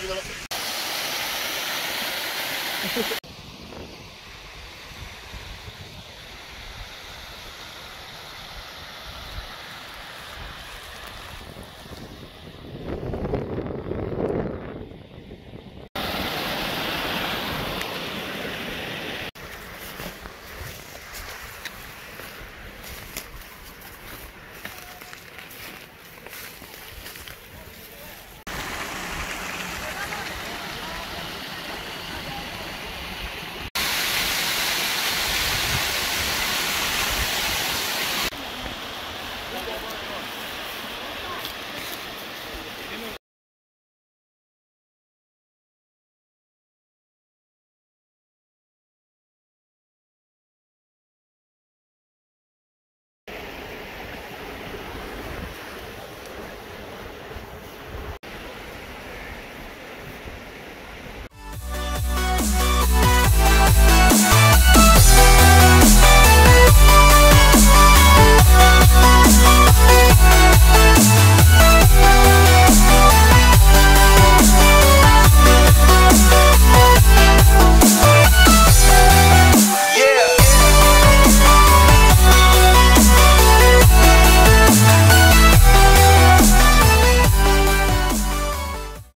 ります。